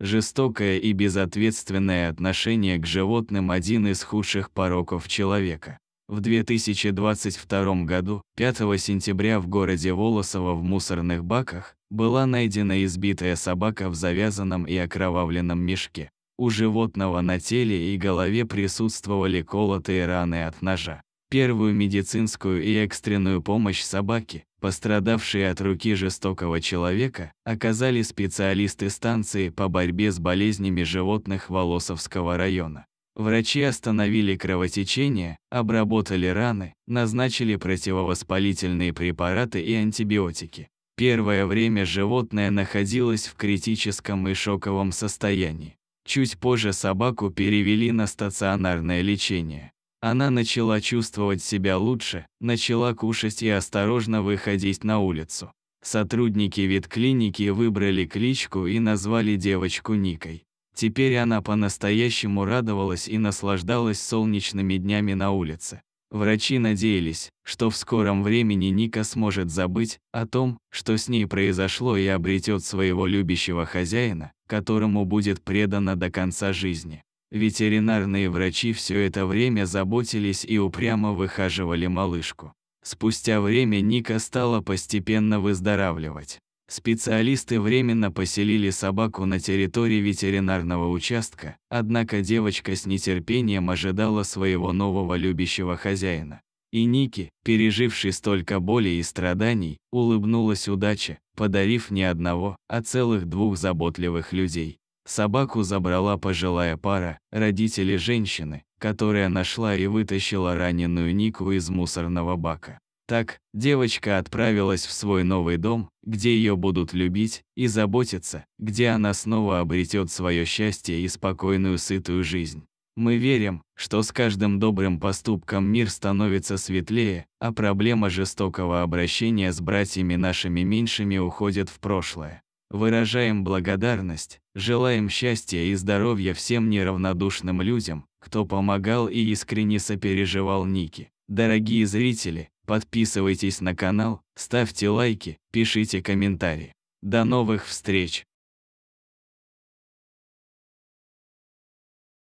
Жестокое и безответственное отношение к животным – один из худших пороков человека. В 2022 году, 5 сентября в городе Волосово в мусорных баках, была найдена избитая собака в завязанном и окровавленном мешке. У животного на теле и голове присутствовали колотые раны от ножа. Первую медицинскую и экстренную помощь собаке, пострадавшей от руки жестокого человека, оказали специалисты станции по борьбе с болезнями животных Волосовского района. Врачи остановили кровотечение, обработали раны, назначили противовоспалительные препараты и антибиотики. Первое время животное находилось в критическом и шоковом состоянии. Чуть позже собаку перевели на стационарное лечение. Она начала чувствовать себя лучше, начала кушать и осторожно выходить на улицу. Сотрудники ветклиники выбрали кличку и назвали девочку Никой. Теперь она по-настоящему радовалась и наслаждалась солнечными днями на улице. Врачи надеялись, что в скором времени Ника сможет забыть о том, что с ней произошло и обретет своего любящего хозяина, которому будет предана до конца жизни. Ветеринарные врачи все это время заботились и упрямо выхаживали малышку. Спустя время Ника стала постепенно выздоравливать. Специалисты временно поселили собаку на территории ветеринарного участка, однако девочка с нетерпением ожидала своего нового любящего хозяина. И Ники, переживший столько боли и страданий, улыбнулась удача, подарив не одного, а целых двух заботливых людей. Собаку забрала пожилая пара, родители женщины, которая нашла и вытащила раненую Нику из мусорного бака. Так, девочка отправилась в свой новый дом, где ее будут любить и заботиться, где она снова обретет свое счастье и спокойную сытую жизнь. Мы верим, что с каждым добрым поступком мир становится светлее, а проблема жестокого обращения с братьями нашими меньшими уходит в прошлое. Выражаем благодарность, желаем счастья и здоровья всем неравнодушным людям, кто помогал и искренне сопереживал Ники. Дорогие зрители, Подписывайтесь на канал, ставьте лайки, пишите комментарии. До новых встреч!